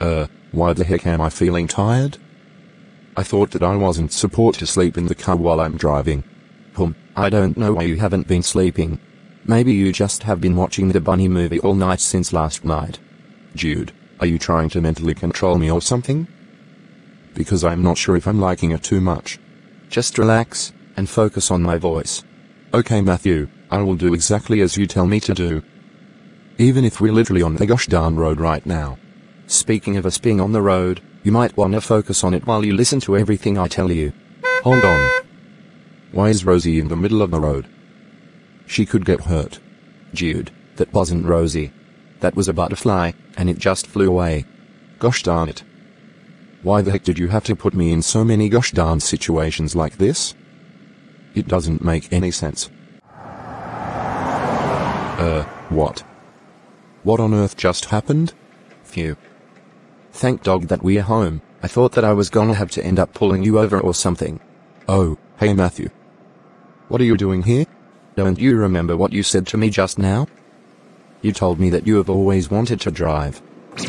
Uh, why the heck am I feeling tired? I thought that I wasn't supposed to sleep in the car while I'm driving. Hum, I don't know why you haven't been sleeping. Maybe you just have been watching the bunny movie all night since last night. Jude, are you trying to mentally control me or something? Because I'm not sure if I'm liking it too much. Just relax, and focus on my voice. Okay Matthew, I will do exactly as you tell me to do. Even if we're literally on the gosh darn road right now. Speaking of us being on the road, you might wanna focus on it while you listen to everything I tell you. Hold on. Why is Rosie in the middle of the road? She could get hurt. Jude, that wasn't Rosie. That was a butterfly, and it just flew away. Gosh darn it. Why the heck did you have to put me in so many gosh darn situations like this? It doesn't make any sense. Uh, what? What on earth just happened? Phew. Thank dog that we're home. I thought that I was gonna have to end up pulling you over or something. Oh, hey Matthew. What are you doing here? Don't you remember what you said to me just now? You told me that you have always wanted to drive.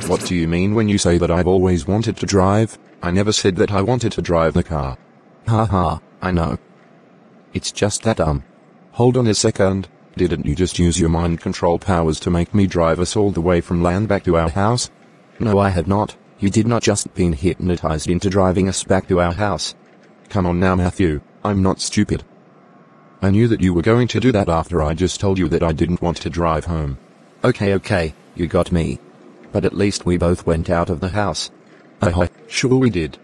What do you mean when you say that I've always wanted to drive? I never said that I wanted to drive the car. Ha ha, I know. It's just that um. Hold on a second. Didn't you just use your mind control powers to make me drive us all the way from land back to our house? No, I had not. You did not just been hypnotized into driving us back to our house. Come on now, Matthew. I'm not stupid. I knew that you were going to do that after I just told you that I didn't want to drive home. Okay, okay, you got me. But at least we both went out of the house. Uh, sure we did.